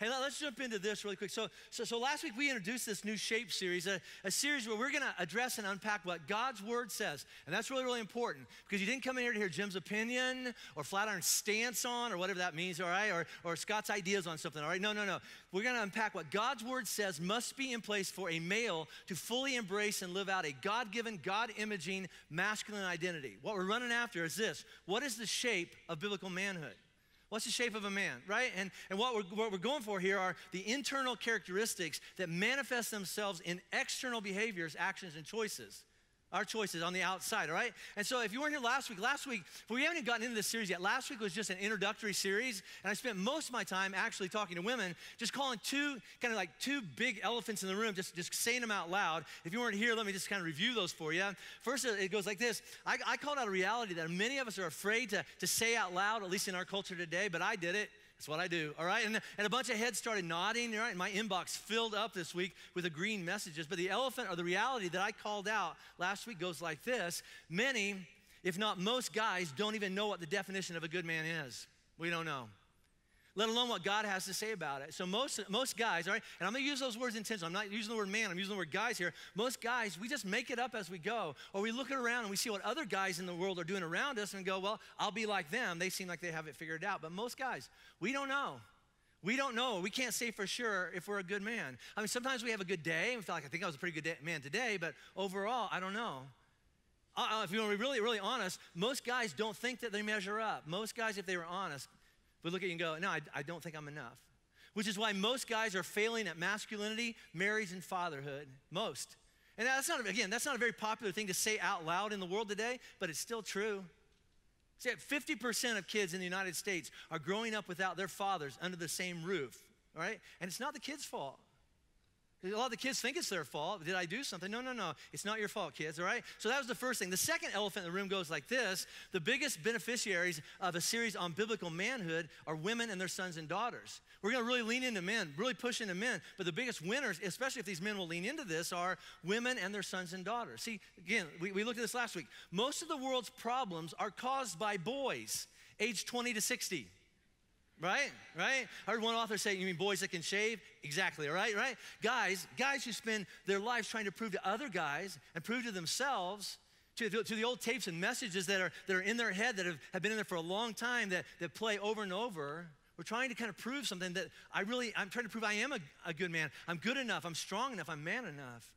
Hey, let's jump into this really quick. So, so, so last week we introduced this new shape series, a, a series where we're going to address and unpack what God's word says. And that's really, really important because you didn't come in here to hear Jim's opinion or flat iron stance on or whatever that means, all right? Or, or Scott's ideas on something, all right? No, no, no. We're going to unpack what God's word says must be in place for a male to fully embrace and live out a God given, God imaging masculine identity. What we're running after is this What is the shape of biblical manhood? What's the shape of a man, right? And, and what, we're, what we're going for here are the internal characteristics that manifest themselves in external behaviors, actions, and choices our choices on the outside, all right? And so if you weren't here last week, last week, we haven't even gotten into this series yet. Last week was just an introductory series, and I spent most of my time actually talking to women, just calling two, kind of like two big elephants in the room, just, just saying them out loud. If you weren't here, let me just kind of review those for you. First, it goes like this I, I called out a reality that many of us are afraid to, to say out loud, at least in our culture today, but I did it. That's what I do, all right? And, and a bunch of heads started nodding, all right? And my inbox filled up this week with the green messages. But the elephant or the reality that I called out last week goes like this Many, if not most guys, don't even know what the definition of a good man is. We don't know let alone what God has to say about it. So most, most guys, all right, and I'm gonna use those words intentionally. I'm not using the word man, I'm using the word guys here. Most guys, we just make it up as we go. Or we look around and we see what other guys in the world are doing around us and go, well, I'll be like them. They seem like they have it figured out. But most guys, we don't know. We don't know. We can't say for sure if we're a good man. I mean, sometimes we have a good day and we feel like I think I was a pretty good day, man today, but overall, I don't know. Uh, uh if you want to be really, really honest, most guys don't think that they measure up. Most guys, if they were honest, but look at you and go, no, I, I don't think I'm enough. Which is why most guys are failing at masculinity, marriage, and fatherhood. Most. And that's not, again, that's not a very popular thing to say out loud in the world today, but it's still true. See, 50% of kids in the United States are growing up without their fathers under the same roof, all right? And it's not the kids' fault. A lot of the kids think it's their fault. Did I do something? No, no, no. It's not your fault, kids, all right? So that was the first thing. The second elephant in the room goes like this The biggest beneficiaries of a series on biblical manhood are women and their sons and daughters. We're going to really lean into men, really push into men. But the biggest winners, especially if these men will lean into this, are women and their sons and daughters. See, again, we, we looked at this last week. Most of the world's problems are caused by boys age 20 to 60 right? Right? I heard one author say, You mean boys that can shave? Exactly, right? Right? Guys, guys who spend their lives trying to prove to other guys and prove to themselves, to the, to the old tapes and messages that are, that are in their head that have, have been in there for a long time that, that play over and over. We're trying to kind of prove something that I really, I'm trying to prove I am a, a good man. I'm good enough. I'm strong enough. I'm man enough.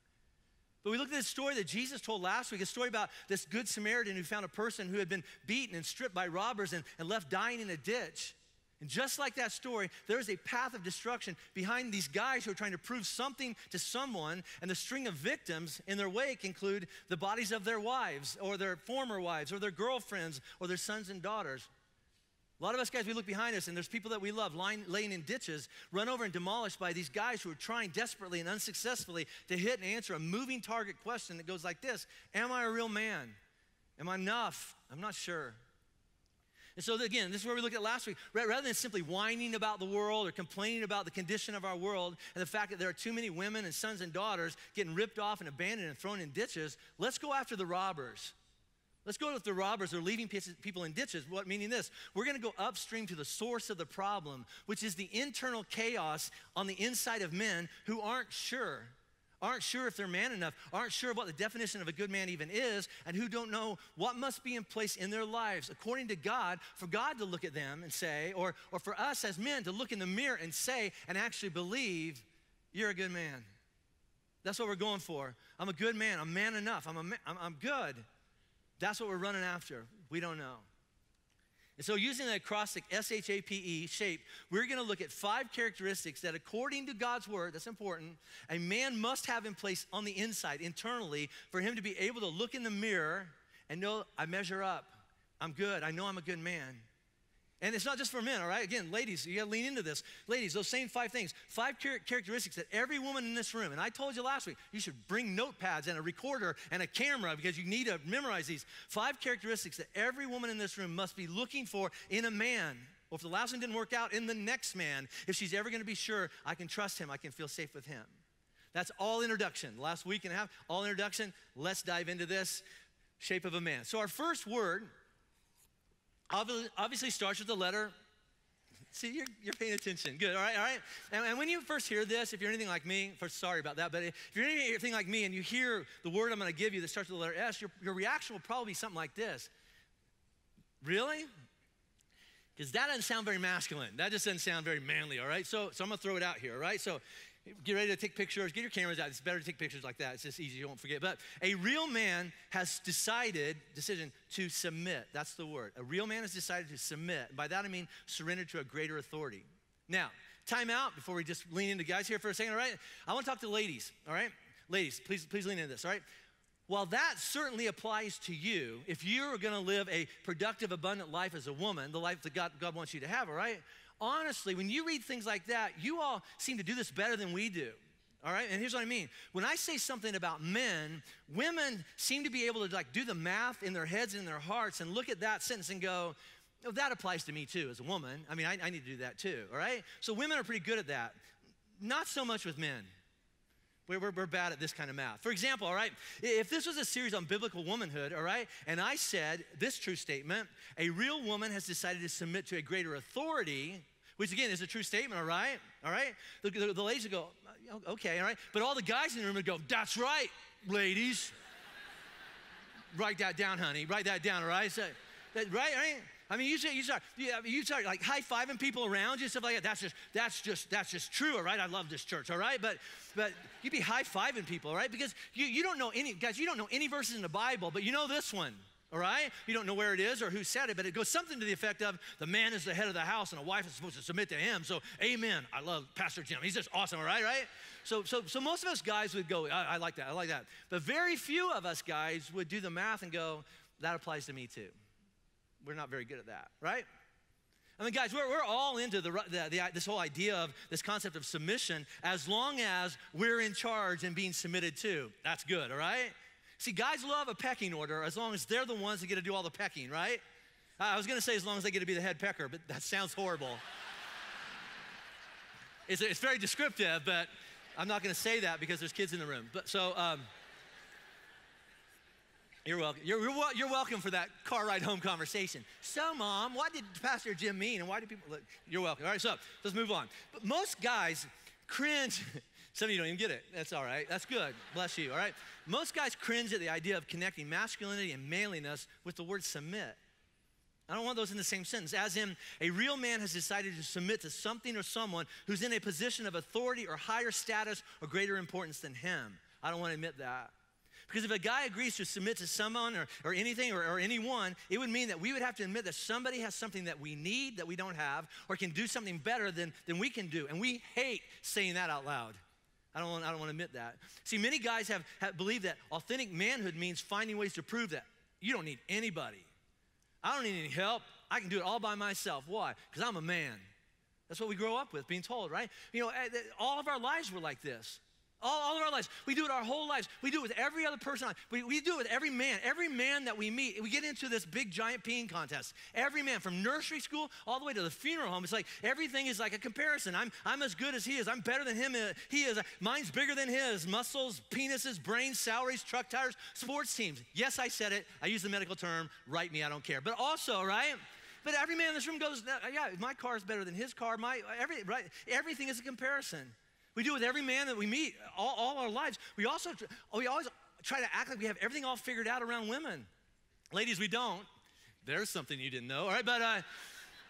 But we looked at this story that Jesus told last week, a story about this good Samaritan who found a person who had been beaten and stripped by robbers and, and left dying in a ditch. And just like that story, there is a path of destruction behind these guys who are trying to prove something to someone, and the string of victims in their wake include the bodies of their wives, or their former wives, or their girlfriends, or their sons and daughters. A lot of us guys, we look behind us and there's people that we love lying, laying in ditches, run over and demolished by these guys who are trying desperately and unsuccessfully to hit and answer a moving target question that goes like this Am I a real man? Am I enough? I'm not sure. And so, again, this is where we looked at last week. Rather than simply whining about the world or complaining about the condition of our world and the fact that there are too many women and sons and daughters getting ripped off and abandoned and thrown in ditches, let's go after the robbers. Let's go with the robbers who are leaving people in ditches. What meaning this? We're going to go upstream to the source of the problem, which is the internal chaos on the inside of men who aren't sure aren't sure if they're man enough, aren't sure what the definition of a good man even is, and who don't know what must be in place in their lives according to God for God to look at them and say, or, or for us as men to look in the mirror and say and actually believe, you're a good man. That's what we're going for. I'm a good man. I'm man enough. I'm, a I'm, I'm good. That's what we're running after. We don't know. And so, using the acrostic S H A P E shape, we're going to look at five characteristics that, according to God's word, that's important, a man must have in place on the inside, internally, for him to be able to look in the mirror and know, I measure up. I'm good. I know I'm a good man. And it's not just for men, all right? Again, ladies, you gotta lean into this. Ladies, those same five things, five char- characteristics that every woman in this room, and I told you last week, you should bring notepads and a recorder and a camera because you need to memorize these. Five characteristics that every woman in this room must be looking for in a man. Or if the last one didn't work out, in the next man, if she's ever gonna be sure I can trust him, I can feel safe with him. That's all introduction. Last week and a half, all introduction. Let's dive into this shape of a man. So, our first word obviously starts with the letter See, you're, you're paying attention. Good, all right, all right. And, and when you first hear this, if you're anything like me, first, sorry about that, but if you're anything like me and you hear the word I'm going to give you that starts with the letter S, your, your reaction will probably be something like this Really? Because that doesn't sound very masculine. That just doesn't sound very manly, all right? So, so I'm going to throw it out here, all right? So get ready to take pictures. Get your cameras out. It's better to take pictures like that. It's just easy. You won't forget. But a real man has decided, decision, to submit. That's the word. A real man has decided to submit. By that I mean surrender to a greater authority. Now, time out before we just lean into guys here for a second, all right? I want to talk to ladies, all right? Ladies, please, please lean into this, all right? While that certainly applies to you, if you're gonna live a productive, abundant life as a woman, the life that God, God wants you to have, all right? Honestly, when you read things like that, you all seem to do this better than we do. All right, and here's what I mean. When I say something about men, women seem to be able to like do the math in their heads and in their hearts and look at that sentence and go, oh, that applies to me too as a woman. I mean, I, I need to do that too, all right? So women are pretty good at that. Not so much with men. We're, we're, we're, bad at this kind of math. For example, all right, if this was a series on biblical womanhood, all right, and I said this true statement a real woman has decided to submit to a greater authority, which again is a true statement, all right, all right, the, the, the ladies would go, okay, all right, but all the guys in the room would go, that's right, ladies. Write that down, honey. Write that down, all right? So, that, right, right? I mean, you start, you start, you start like high fiving people around you, and stuff like that. That's just, that's just, that's just true, all right? I love this church, all right? But, but you'd be high fiving people, all right? Because you, you don't know any, guys, you don't know any verses in the Bible, but you know this one. All right? You don't know where it is or who said it, but it goes something to the effect of the man is the head of the house and a wife is supposed to submit to him. So, amen. I love Pastor Jim. He's just awesome, all right? Right? So, so, so most of us guys would go, I, I like that, I like that. But very few of us guys would do the math and go, that applies to me too we're not very good at that, right? I mean, guys, we're, we're all into the, the, the, this whole idea of this concept of submission as long as we're in charge and being submitted to. That's good, all right? See, guys love a pecking order as long as they're the ones that get to do all the pecking, right? I was gonna say as long as they get to be the head pecker, but that sounds horrible. it's, it's very descriptive, but I'm not gonna say that because there's kids in the room. But so, um, you're welcome. You're, you're, you're, welcome for that car ride home conversation. So, mom, what did Pastor Jim mean? And why do people look? You're welcome. All right, so let's move on. But most guys cringe. Some of you don't even get it. That's all right. That's good. Bless you. All right. Most guys cringe at the idea of connecting masculinity and manliness with the word submit. I don't want those in the same sentence. As in, a real man has decided to submit to something or someone who's in a position of authority or higher status or greater importance than him. I don't want to admit that. Because if a guy agrees to submit to someone or, or anything or, or anyone, it would mean that we would have to admit that somebody has something that we need that we don't have or can do something better than, than we can do. And we hate saying that out loud. I don't, want, I don't want to admit that. See, many guys have, have believed that authentic manhood means finding ways to prove that you don't need anybody. I don't need any help. I can do it all by myself. Why? Because I'm a man. That's what we grow up with, being told, right? You know, eh, all of our lives were like this. All, all, of our lives. We do it our whole lives. We do it with every other person. We, we do it with every man. Every man that we meet, we get into this big giant peeing contest. Every man, from nursery school all the way to the funeral home, it's like everything is like a comparison. I'm, I'm as good as he is. I'm better than him. Uh, he is. Mine's bigger than his. Muscles, penises, brains, salaries, truck tires, sports teams. Yes, I said it. I use the medical term. Write me. I don't care. But also, right? But every man in this room goes, yeah, my car is better than his car. My every right, everything is a comparison. We do it with every man that we meet all, all our lives. We also, we always try to act like we have everything all figured out around women. Ladies, we don't. There's something you didn't know, all right? But, uh,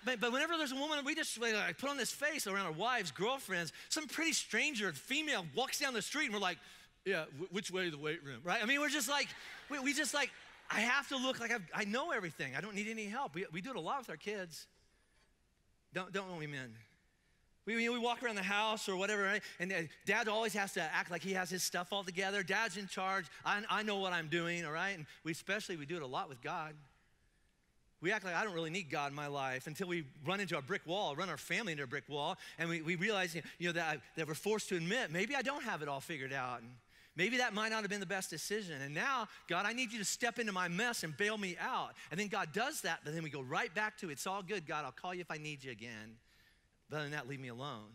but, but whenever there's a woman, we just like, put on this face around our wives, girlfriends, some pretty stranger, female walks down the street and we're like, yeah, which way to the weight room, right? I mean, we're just like, we, we just like, I have to look like I've, i know everything. I don't need any help. We, we do it a lot with our kids. Don't, don't we, men? We, we walk around the house or whatever, right? and uh, dad always has to act like he has his stuff all together. Dad's in charge. I, I know what I'm doing, all right? And we especially, we do it a lot with God. We act like I don't really need God in my life until we run into a brick wall, run our family into a brick wall, and we, we realize you know, that, that we're forced to admit maybe I don't have it all figured out. And maybe that might not have been the best decision. And now, God, I need you to step into my mess and bail me out. And then God does that, but then we go right back to it's all good, God. I'll call you if I need you again. Other than that, leave me alone.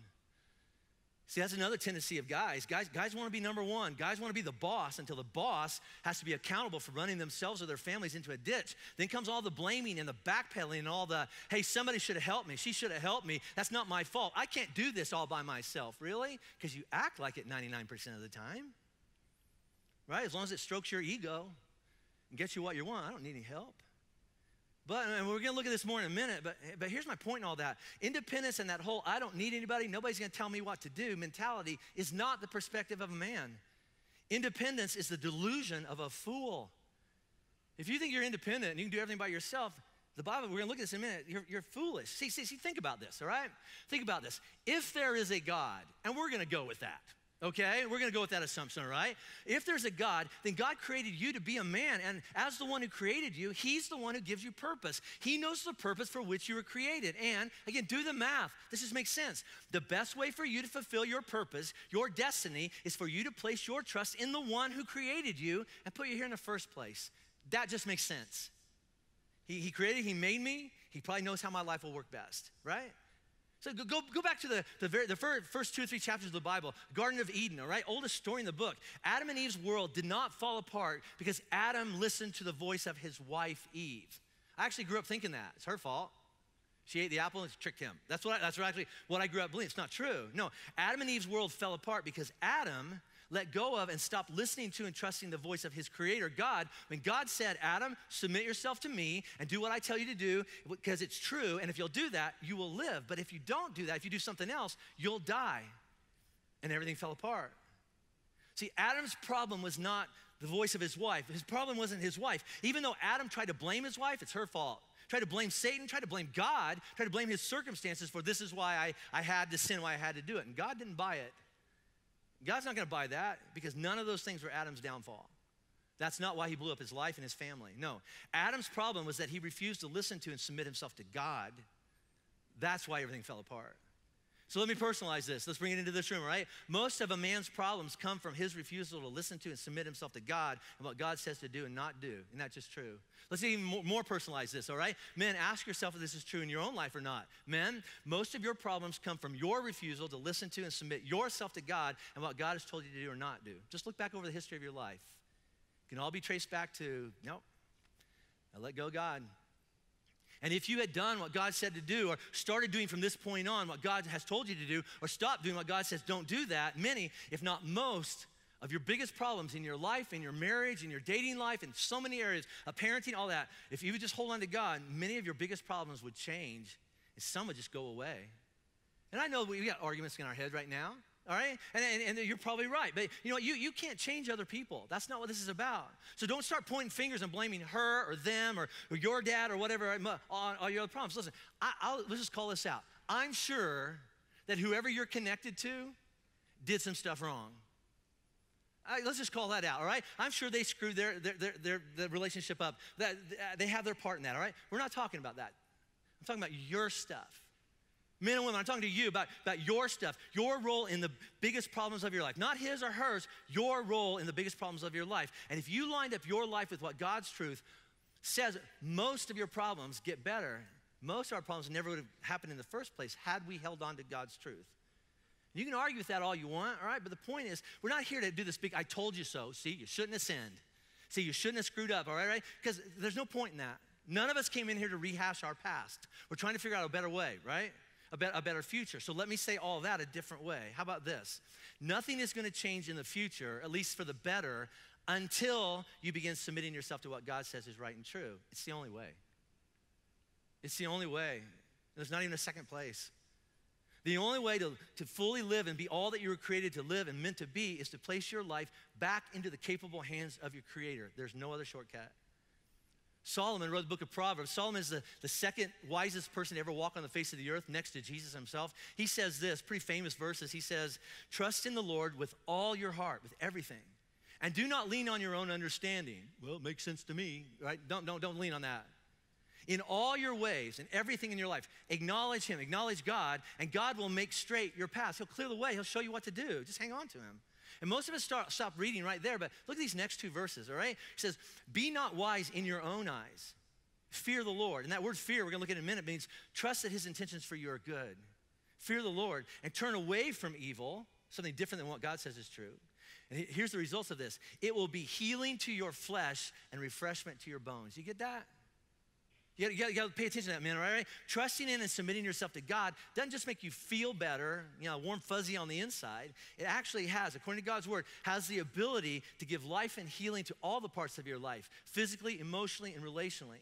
See, that's another tendency of guys. Guys, guys want to be number one. Guys want to be the boss until the boss has to be accountable for running themselves or their families into a ditch. Then comes all the blaming and the backpedaling and all the, hey, somebody should have helped me. She should have helped me. That's not my fault. I can't do this all by myself. Really? Because you act like it 99% of the time. Right? As long as it strokes your ego and gets you what you want, I don't need any help. But and we're going to look at this more in a minute, but, but here's my point in all that. Independence and that whole I don't need anybody, nobody's to tell me what to do mentality is not the perspective of a man. Independence is the delusion of a fool. If you think you're independent and you can do everything by yourself, the Bible, we're to look at this in a minute, you're, you're foolish. See, see, see, think about this, all right? Think about this. If there is a God, and we're going to go with that, Okay, we're gonna go with that assumption, all right? If there's a God, then God created you to be a man, and as the one who created you, He's the one who gives you purpose. He knows the purpose for which you were created. And again, do the math. This just makes sense. The best way for you to fulfill your purpose, your destiny, is for you to place your trust in the one who created you and put you here in the first place. That just makes sense. He, he created, He made me. He probably knows how my life will work best, right? So go, go back to the, the, very, the first two or three chapters of the Bible, Garden of Eden, all right? Oldest story in the book. Adam and Eve's world did not fall apart because Adam listened to the voice of his wife, Eve. I actually grew up thinking that. It's her fault. She ate the apple and tricked him. That's what I, that's what actually what I grew up believing. It's not true. No, Adam and Eve's world fell apart because Adam let go of and stop listening to and trusting the voice of his creator, God. When God said, Adam, submit yourself to me and do what I tell you to do because it's true. And if you'll do that, you will live. But if you don't do that, if you do something else, you'll die. And everything fell apart. See, Adam's problem was not the voice of his wife. His problem wasn't his wife. Even though Adam tried to blame his wife, it's her fault. Tried to blame Satan, tried to blame God, tried to blame his circumstances for this is why I, I had to sin, why I had to do it. And God didn't buy it. God's not going to buy that because none of those things were Adam's downfall. That's not why he blew up his life and his family. No. Adam's problem was that he refused to listen to and submit himself to God. That's why everything fell apart. So let me personalize this. Let's bring it into this room, right? Most of a man's problems come from his refusal to listen to and submit himself to God and what God says to do and not do. Isn't that just true? Let's even more personalize this, all right? Men, ask yourself if this is true in your own life or not. Men, most of your problems come from your refusal to listen to and submit yourself to God and what God has told you to do or not do. Just look back over the history of your life. It can all be traced back to, nope, I let go God. And if you had done what God said to do, or started doing from this point on what God has told you to do, or stopped doing what God says don't do that, many, if not most, of your biggest problems in your life, in your marriage, in your dating life, in so many areas of parenting, all that, if you would just hold on to God, many of your biggest problems would change, and some would just go away. And I know we got arguments in our head right now all right? And, and, and, you're probably right. But you know, you, you can't change other people. That's not what this is about. So don't start pointing fingers and blaming her or them or, or your dad or whatever on all your other problems. Listen, I, I'll, let's just call this out. I'm sure that whoever you're connected to did some stuff wrong. Right, let's just call that out, all right? I'm sure they screwed their, their, their, their, their relationship up. That, they have their part in that, all right? We're not talking about that. I'm talking about your stuff. Men and women, I'm talking to you about, about your stuff, your role in the biggest problems of your life. Not his or hers, your role in the biggest problems of your life. And if you lined up your life with what God's truth says, most of your problems get better. Most of our problems never would have happened in the first place had we held on to God's truth. You can argue with that all you want, all right? But the point is, we're not here to do this big, I told you so. See, you shouldn't have sinned. See, you shouldn't have screwed up, all right? right? Because there's no point in that. None of us came in here to rehash our past. We're trying to figure out a better way, right? A, be- a better future. So let me say all that a different way. How about this? Nothing is going to change in the future, at least for the better, until you begin submitting yourself to what God says is right and true. It's the only way. It's the only way. There's not even a second place. The only way to, to fully live and be all that you were created to live and meant to be is to place your life back into the capable hands of your Creator. There's no other shortcut. Solomon wrote the book of Proverbs. Solomon is the, the second wisest person to ever walk on the face of the earth next to Jesus himself. He says this, pretty famous verses. He says, Trust in the Lord with all your heart, with everything. And do not lean on your own understanding. Well, it makes sense to me, right? Don't, don't, don't lean on that. In all your ways and everything in your life, acknowledge Him, acknowledge God, and God will make straight your path. He'll clear the way, He'll show you what to do. Just hang on to Him. And most of us start, stop reading right there, but look at these next two verses, all right? He says, Be not wise in your own eyes. Fear the Lord. And that word fear, we're gonna look at in a minute, means trust that his intentions for you are good. Fear the Lord and turn away from evil. something different than what God says is true. And here's the results of this it will be healing to your flesh and refreshment to your bones. You get that? You gotta, you, gotta, pay attention to that, man, all right? Trusting in and submitting yourself to God doesn't just make you feel better, you know, warm, fuzzy on the inside. It actually has, according to God's word, has the ability to give life and healing to all the parts of your life, physically, emotionally, and relationally.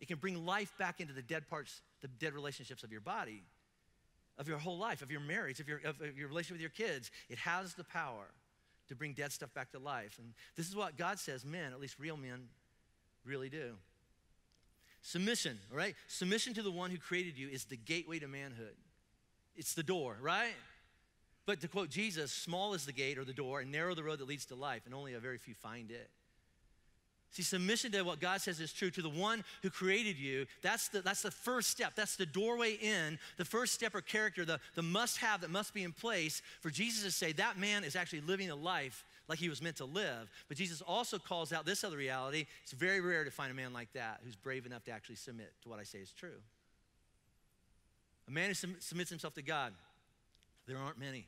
It can bring life back into the dead parts, the dead relationships of your body, of your whole life, of your marriage, of your, of, of your relationship with your kids. It has the power to bring dead stuff back to life. And this is what God says men, at least real men, really do. Submission, right? Submission to the one who created you is the gateway to manhood. It's the door, right? But to quote Jesus, small is the gate or the door, and narrow the road that leads to life, and only a very few find it. See, submission to what God says is true, to the one who created you, that's the, that's the first step. That's the doorway in, the first step or character, the, the must have that must be in place for Jesus to say that man is actually living a life like he was meant to live. But Jesus also calls out this other reality. It's very rare to find a man like that who's brave enough to actually submit to what I say is true. A man who submits himself to God, there aren't many.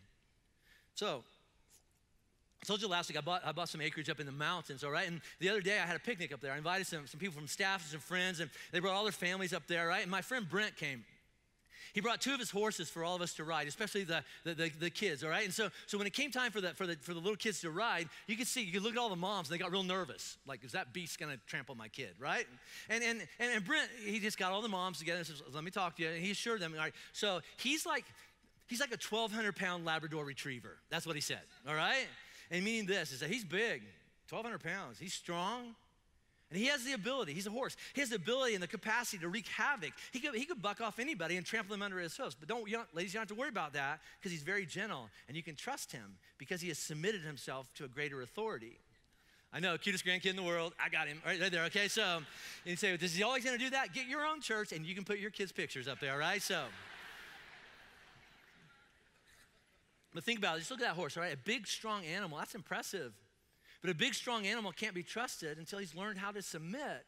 So, I told you last week I bought, I bought some acreage up in the mountains, all right? And the other day I had a picnic up there. I invited some, some people from staff and some friends, and they brought all their families up there, right? And my friend Brent came. He brought two of his horses for all of us to ride, especially the, the, the, the, kids, all right? And so, so when it came time for the, for, the, for the little kids to ride, you could see, you could look at all the moms, and they got real nervous. Like, is that beast gonna trample my kid, right? And, and, and, and Brent, he just got all the moms together and says, let me talk to you. And he assured them, all right? So he's like, he's like a 1,200 pound Labrador retriever. That's what he said, all right? And meaning this is that he's big, 1,200 pounds. He's strong. And he has the ability, he's a horse, he has the ability and the capacity to wreak havoc. He could, he could buck off anybody and trample them under his hoofs. But don't, you don't ladies, you don't have to worry about that because he's very gentle and you can trust him because he has submitted himself to a greater authority. I know, cutest grandkid in the world. I got him right there. Okay, so you say, this "Is he always going to do that?" Get your own church, and you can put your kids' pictures up there. All right, so. But think about it. Just look at that horse. All right, a big, strong animal. That's impressive. But a big, strong animal can't be trusted until he's learned how to submit.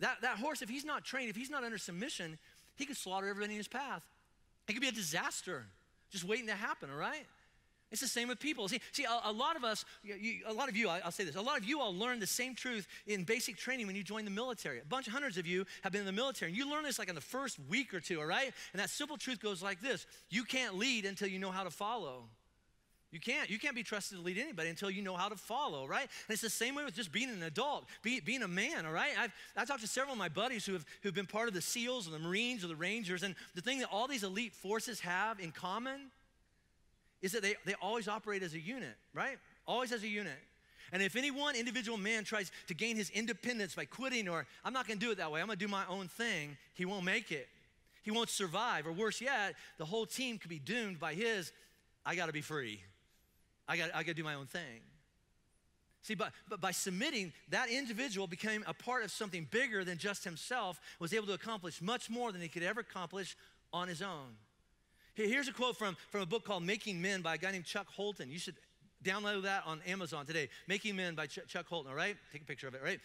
That, that horse, if he's not trained, if he's not under submission, he could slaughter everybody in his path. It could be a disaster just waiting to happen, all right? It's the same with people. See, see a, a lot of us, you, a lot of you, I, will say this, a lot of you all learned the same truth in basic training when you joined the military. A bunch, hundreds of you have been in the military, and you learn this like in the first week or two, all right? And that simple truth goes like this You can't lead until you know how to follow. You can't. You can't be trusted to lead anybody until you know how to follow, right? And it's the same way with just being an adult, be, being a man, all right? I've, I've talked to several of my buddies who have who've been part of the SEALs or the Marines or the Rangers, and the thing that all these elite forces have in common is that they, they always operate as a unit, right? Always as a unit. And if any one individual man tries to gain his independence by quitting or I'm not gonna do it that way, I'm gonna do my own thing, he won't make it. He won't survive. Or worse yet, the whole team could be doomed by his, I gotta be free. I got, I got to do my own thing. See, but, but by submitting, that individual became a part of something bigger than just himself, was able to accomplish much more than he could ever accomplish on his own. Here's a quote from, from a book called Making Men by a guy named Chuck Holton. You should download that on Amazon today. Making Men by Ch- Chuck Holton, all right? Take a picture of it, right?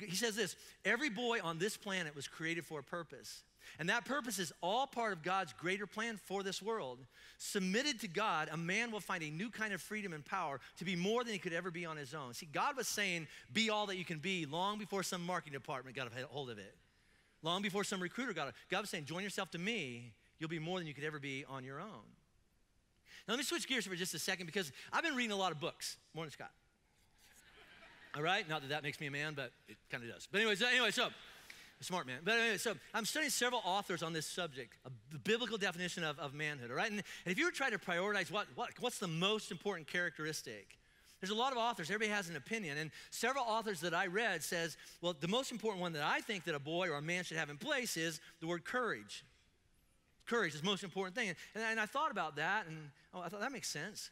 He says this Every boy on this planet was created for a purpose. And that purpose is all part of God's greater plan for this world. Submitted to God, a man will find a new kind of freedom and power to be more than he could ever be on his own. See, God was saying, be all that you can be long before some marketing department got a hold of it. Long before some recruiter got it. God was saying, join yourself to me. You'll be more than you could ever be on your own. Now, let me switch gears for just a second because I've been reading a lot of books. Morning, Scott. All right? Not that that makes me a man, but it kind of does. But anyway, so, anyway, so smart man. But anyway, so I'm studying several authors on this subject, the biblical definition of, of manhood, all right? And, and if you were trying to prioritize what, what, what's the most important characteristic, there's a lot of authors, everybody has an opinion, and several authors that I read says, well, the most important one that I think that a boy or a man should have in place is the word courage. Courage is the most important thing. And, and I thought about that, and oh, I thought that makes sense.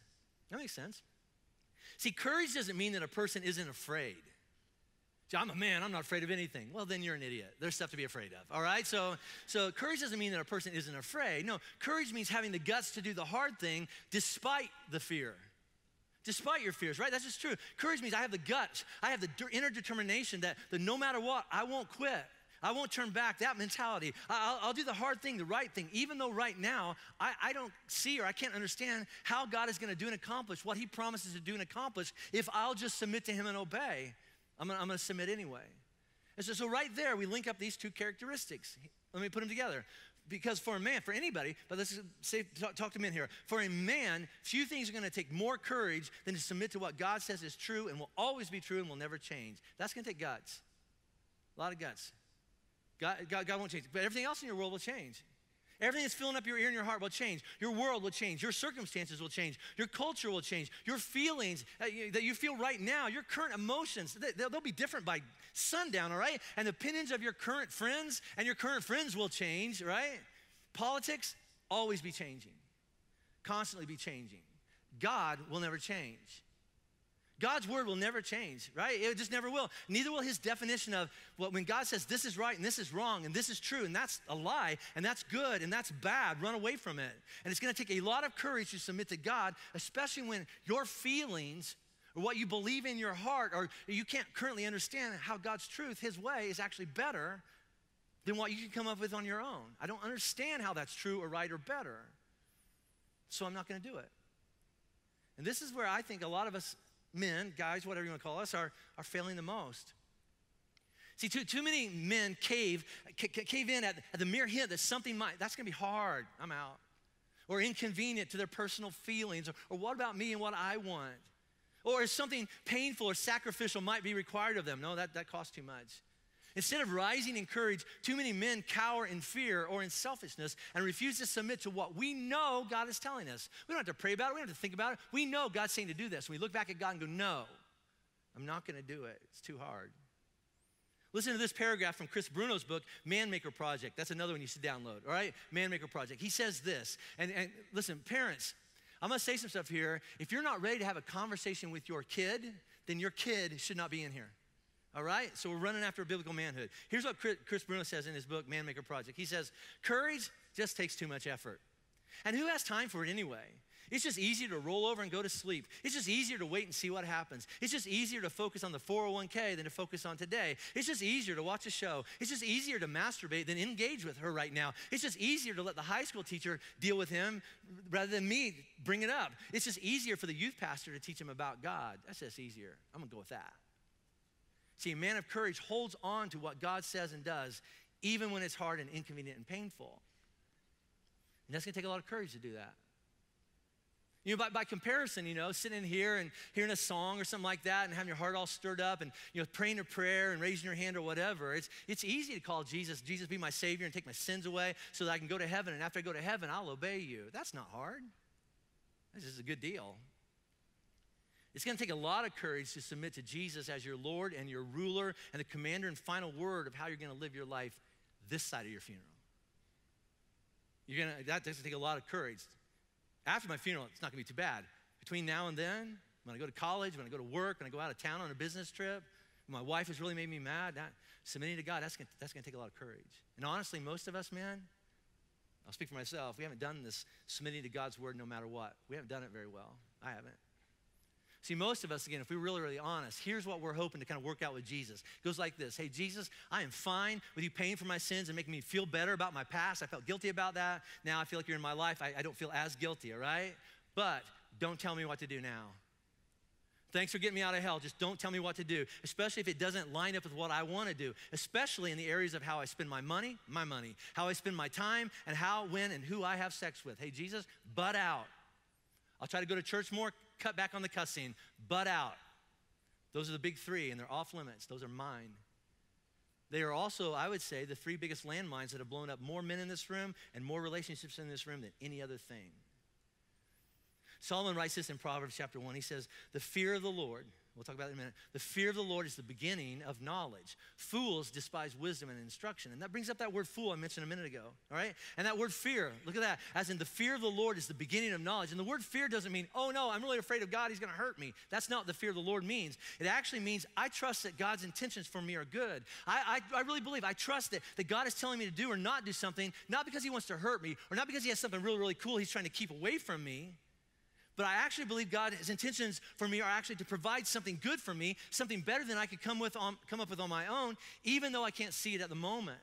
That makes sense. See, courage doesn't mean that a person isn't afraid. I'm a man, I'm not afraid of anything. Well, then you're an idiot. There's stuff to be afraid of, all right? So, so courage doesn't mean that a person isn't afraid. No, courage means having the guts to do the hard thing despite the fear. Despite your fears, right? That's just true. Courage means I have the guts, I have the inner determination that, that no matter what, I won't quit. I won't turn back. That mentality. I'll, I'll, do the hard thing, the right thing, even though right now I, I don't see or I can't understand how God is going to do and accomplish what He promises to do and accomplish if I'll just submit to Him and obey. I'm going to submit anyway. And so, so, right there, we link up these two characteristics. Let me put them together. Because for a man, for anybody, but let's say, talk, talk to men here. For a man, few things are going to take more courage than to submit to what God says is true and will always be true and will never change. That's going to take guts. A lot of guts. God, God, God won't change. But everything else in your world will change. Everything that's filling up your ear and your heart will change. Your world will change. Your circumstances will change. Your culture will change. Your feelings that you, feel right now, your current emotions, they'll, they'll be different by sundown, all right? And the opinions of your current friends and your current friends will change, right? Politics, always be changing, constantly be changing. God will never change. God's word will never change, right? It just never will. Neither will his definition of well, when God says this is right and this is wrong and this is true and that's a lie and that's good and that's bad, run away from it. And it's gonna take a lot of courage to submit to God, especially when your feelings or what you believe in your heart or you can't currently understand how God's truth, his way, is actually better than what you can come up with on your own. I don't understand how that's true or right or better. So I'm not gonna do it. And this is where I think a lot of us men, guys, whatever you want to call us, are, are failing the most. See, too, too many men cave, c- cave in at, at the mere hint that something might, that's going to be hard, I'm out. Or inconvenient to their personal feelings, or, or what about me and what I want? Or is something painful or sacrificial might be required of them? No, that, that costs too much. Instead of rising in courage, too many men cower in fear or in selfishness and refuse to submit to what we know God is telling us. We don't have to pray about it, we don't have to think about it. We know God's saying to do this. We look back at God and go, No, I'm not going to do it. It's too hard. Listen to this paragraph from Chris Bruno's book, Man Maker Project. That's another one you should download, all right? Man Maker Project. He says this, and, and listen, parents, I'm gonna say some stuff here. If you're not ready to have a conversation with your kid, then your kid should not be in here. All right? So we're running after biblical manhood. Here's what Chris Bruno says in his book, Man Maker Project. He says, Courage just takes too much effort. And who has time for it anyway? It's just easier to roll over and go to sleep. It's just easier to wait and see what happens. It's just easier to focus on the 401k than to focus on today. It's just easier to watch a show. It's just easier to masturbate than engage with her right now. It's just easier to let the high school teacher deal with him rather than me bring it up. It's just easier for the youth pastor to teach him about God. That's just easier. I'm gonna go with that. See, a man of courage holds on to what God says and does, even when it's hard and inconvenient and painful. And that's gonna take a lot of courage to do that. You know, by, by comparison, you know, sitting here and hearing a song or something like that and having your heart all stirred up and, you know, praying a prayer and raising your hand or whatever, it's, it's easy to call Jesus, Jesus be my Savior and take my sins away so that I can go to heaven. And after I go to heaven, I'll obey you. That's not hard. This is a good deal. It's going to take a lot of courage to submit to Jesus as your Lord and your ruler and the commander and final word of how you're going to live your life this side of your funeral. You're going to, that doesn't take a lot of courage. After my funeral, it's not going to be too bad. Between now and then, when I go to college, when I go to work, when I go out of town on a business trip, my wife has really made me mad, submitting to God, that's going that's to take a lot of courage. And honestly, most of us, man, I'll speak for myself, we haven't done this submitting to God's word no matter what. We haven't done it very well. I haven't. See, most of us, again, if we're really, really honest, here's what we're hoping to kind of work out with Jesus. It goes like this Hey, Jesus, I am fine with you paying for my sins and making me feel better about my past. I felt guilty about that. Now I feel like you're in my life. I, I don't feel as guilty, all right? But don't tell me what to do now. Thanks for getting me out of hell. Just don't tell me what to do, especially if it doesn't line up with what I want to do, especially in the areas of how I spend my money, my money, how I spend my time, and how, when, and who I have sex with. Hey, Jesus, butt out. I'll try to go to church more, cut back on the cussing, butt out. Those are the big three, and they're off limits. Those are mine. They are also, I would say, the three biggest landmines that have blown up more men in this room and more relationships in this room than any other thing. Solomon writes this in Proverbs chapter 1. He says, The fear of the Lord We'll talk about it in a minute. The fear of the Lord is the beginning of knowledge. Fools despise wisdom and instruction. And that brings up that word fool I mentioned a minute ago, all right? And that word fear, look at that. As in, the fear of the Lord is the beginning of knowledge. And the word fear doesn't mean, oh no, I'm really afraid of God, he's gonna hurt me. That's not what the fear of the Lord means. It actually means I trust that God's intentions for me are good. I, I, I really believe, I trust that, that God is telling me to do or not do something, not because he wants to hurt me, or not because he has something really, really cool he's trying to keep away from me But I actually believe God's intentions for me are actually to provide something good for me, something better than I could come, with on, come up with on my own, even though I can't see it at the moment.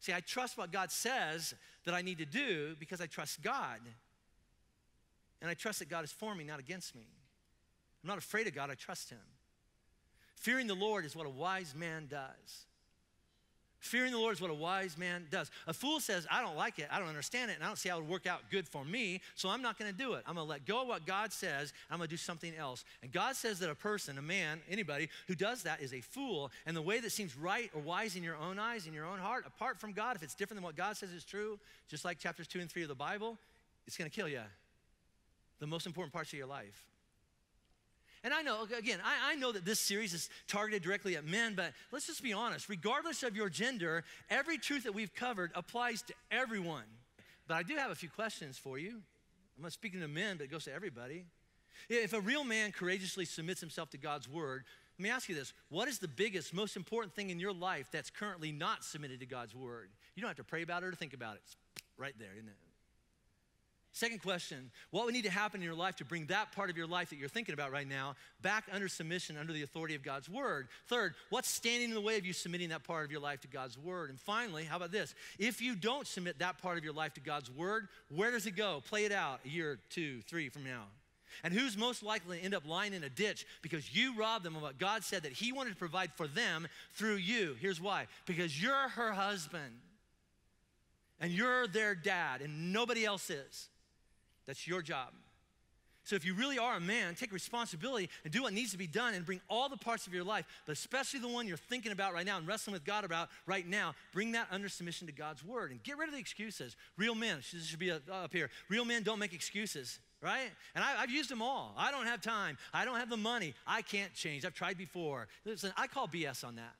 See, I trust what God says that I need to do because I trust God. And I trust that God is for me, not against me. I'm not afraid of God, I trust Him. Fearing the Lord is what a wise man does. Fearing the Lord is what a wise man does. A fool says, I don't like it, I don't understand it, and I don't see how it would work out good for me, so I'm not gonna do it. I'm gonna let go of what God says, I'm gonna do something else. And God says that a person, a man, anybody who does that is a fool, and the way that seems right or wise in your own eyes, in your own heart, apart from God, if it's different than what God says is true, just like chapters two and three of the Bible, it's gonna kill you. The most important parts of your life. And I know, again, I, I, know that this series is targeted directly at men, but let's just be honest. Regardless of your gender, every truth that we've covered applies to everyone. But I do have a few questions for you. I'm not speaking to men, but it goes to everybody. If a real man courageously submits himself to God's word, let me ask you this what is the biggest, most important thing in your life that's currently not submitted to God's word? You don't have to pray about it or think about it. It's right there, isn't it? Second question What would need to happen in your life to bring that part of your life that you're thinking about right now back under submission, under the authority of God's word? Third, what's standing in the way of you submitting that part of your life to God's word? And finally, how about this? If you don't submit that part of your life to God's word, where does it go? Play it out a year, two, three from now. And who's most likely to end up lying in a ditch because you robbed them of what God said that He wanted to provide for them through you? Here's why because you're her husband and you're their dad, and nobody else is. That's your job. So if you really are a man, take responsibility and do what needs to be done and bring all the parts of your life, but especially the one you're thinking about right now and wrestling with God about right now, bring that under submission to God's word and get rid of the excuses. Real men, this should be up here. Real men don't make excuses, right? And I, have used them all. I don't have time. I don't have the money. I can't change. I've tried before. Listen, I call BS on that.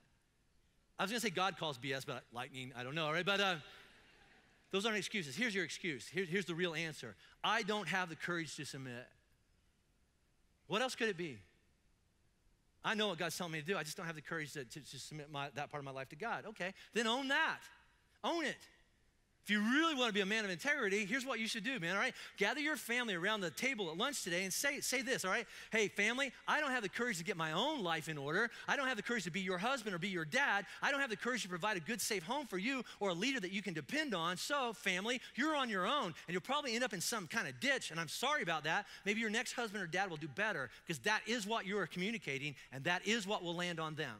I was gonna say God calls BS, but lightning, I don't know, all right? But uh, those aren't excuses. Here's your excuse. Here, here's the real answer I don't have the courage to submit. What else could it be? I know what God's telling me to do. I just don't have the courage to, to, to submit my, that part of my life to God. Okay, then own that. Own it. If you really want to be a man of integrity, here's what you should do, man, all right? Gather your family around the table at lunch today and say, say this, all right? Hey, family, I don't have the courage to get my own life in order. I don't have the courage to be your husband or be your dad. I don't have the courage to provide a good, safe home for you or a leader that you can depend on. So, family, you're on your own and you'll probably end up in some kind of ditch. And I'm sorry about that. Maybe your next husband or dad will do better because that is what you are communicating and that is what will land on them.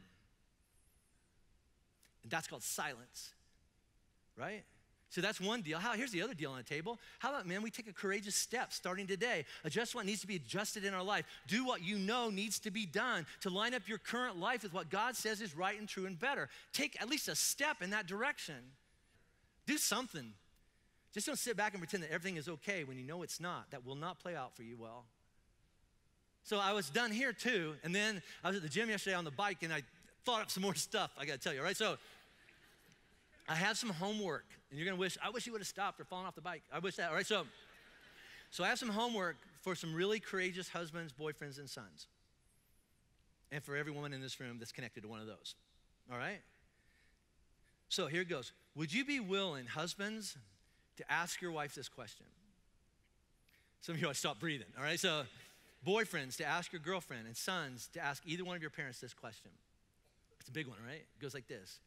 And that's called silence, right? So that's one deal. How, here's the other deal on the table. How about, man, we take a courageous step starting today. Adjust what needs to be adjusted in our life. Do what you know needs to be done to line up your current life with what God says is right and true and better. Take at least a step in that direction. Do something. Just don't sit back and pretend that everything is okay when you know it's not. That will not play out for you well. So I was done here too, and then I was at the gym yesterday on the bike and I thought up some more stuff, I gotta tell you, right? So I have some homework, and you're gonna wish, I wish you would have stopped or fallen off the bike. I wish that, all right? So, so I have some homework for some really courageous husbands, boyfriends, and sons. And for every woman in this room that's connected to one of those, all right? So here it goes. Would you be willing, husbands, to ask your wife this question? Some of you, I stop breathing, all right? So, boyfriends, to ask your girlfriend, and sons, to ask either one of your parents this question. It's a big one, right? It goes like this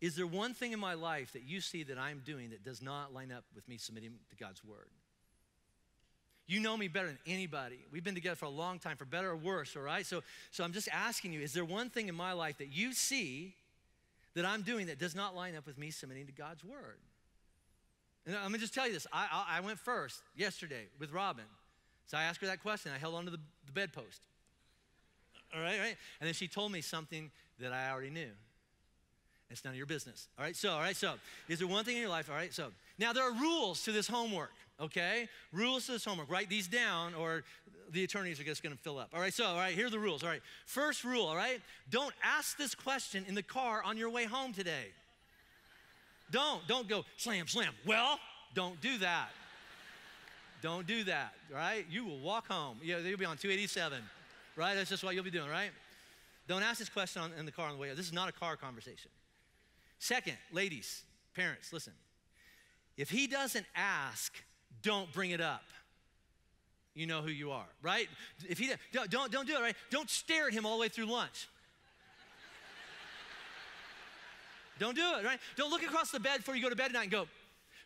is there one thing in my life that you see that I'm doing that does not line up with me submitting to God's word? You know me better than anybody. We've been together for a long time, for better or worse, all right? So, so I'm just asking you, is there one thing in my life that you see that I'm doing that does not line up with me submitting to God's word? And I'm gonna just tell you this. I, I, I went first yesterday with Robin. So I asked her that question. I held onto the, the bedpost. All right, right? And then she told me something that I already knew. It's none of your business. All right, so, all right, so, is there one thing in your life? All right, so, now there are rules to this homework, okay? Rules to this homework. Write these down or the attorneys are just gonna fill up. All right, so, all right, here are the rules. All right, first rule, all right? Don't ask this question in the car on your way home today. Don't, don't go slam, slam. Well, don't do that. Don't do that, right? You will walk home. Yeah, you'll be on 287, right? That's just what you'll be doing, right? Don't ask this question on, in the car on the way. This is not a car conversation. Second, ladies, parents, listen. If he doesn't ask, don't bring it up. you know who you are, right? If he don't don't, don't do it, right? Don't stare at him all the way through lunch. don't do it, right? Don't look across the bed before you go to bed tonight and go,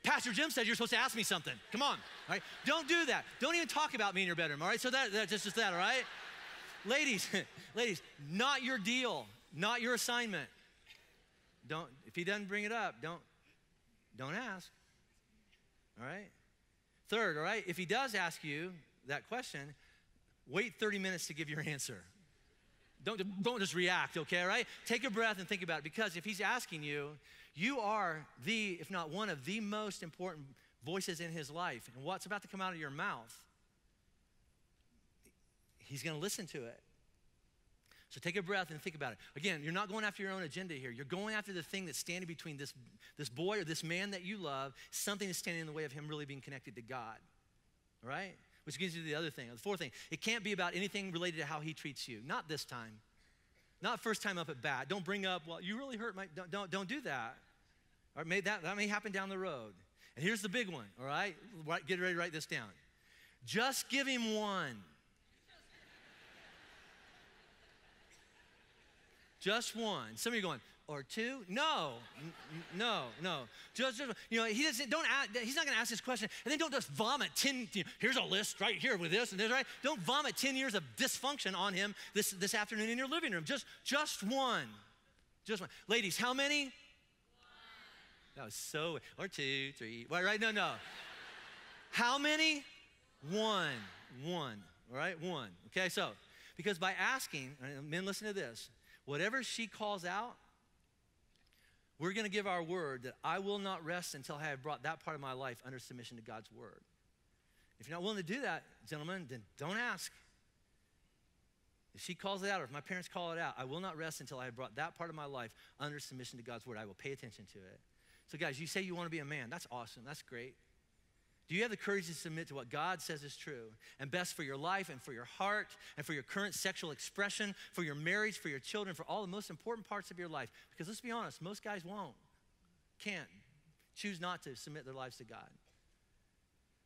Pastor Jim said you're supposed to ask me something. Come on, right? Don't do that. Don't even talk about me in your bedroom, all right? So that, that's just that, all right? ladies, ladies, not your deal, not your assignment. Don't, if he doesn't bring it up, don't, don't ask. All right? Third, all right, if he does ask you that question, wait 30 minutes to give your answer. Don't, don't just react, okay, all right? Take a breath and think about it because if he's asking you, you are the, if not one of the most important voices in his life. And what's about to come out of your mouth, he's gonna listen to it. So take a breath and think about it. Again, you're not going after your own agenda here. You're going after the thing that's standing between this, this boy or this man that you love, something that's standing in the way of him really being connected to God. Right? Which gives you the other thing. The fourth thing, it can't be about anything related to how he treats you. Not this time. Not first time up at bat. Don't bring up, well, you really hurt my, don't, don't, don't do that. Or may, that, that may happen down the road. And here's the big one, all right? Get ready to write this down. Just give him one. Just one. Some of you going, or two? No, no, no. Just, just, you know, he doesn't. Don't. Ask, he's not going to ask this question, and then don't just vomit ten. You know, here's a list right here with this and this. Right? Don't vomit ten years of dysfunction on him this this afternoon in your living room. Just just one, just one. Ladies, how many? One. That was so. Or two, three. Right? Right? No, no. how many? One. One. All right. One. Okay. So, because by asking, men, listen to this Whatever she calls out, we're going to give our word that I will not rest until I have brought that part of my life under submission to God's word. If you're not willing to do that, gentlemen, then don't ask. If she calls it out, or if my parents call it out, I will not rest until I have brought that part of my life under submission to God's word. I will pay attention to it. So, guys, you say you want to be a man. That's awesome. That's great. Do you have the courage to submit to what God says is true and best for your life and for your heart and for your current sexual expression, for your marriage, for your children, for all the most important parts of your life? Because let's be honest, most guys won't, can't, choose not to submit their lives to God.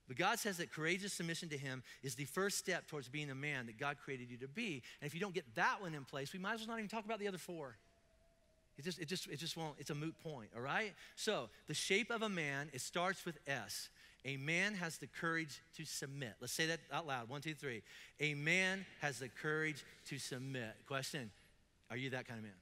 But God says that courageous submission to Him is the first step towards being the man that God created you to be. And if you don't get that one in place, we might as well not even talk about the other four. It just, it just, it just won't, it's a moot point, all right? So, the shape of a man, it starts with S. A man has the courage to submit. Let's say that out loud. One, two, three. A man has the courage to submit. Question Are you that kind of man?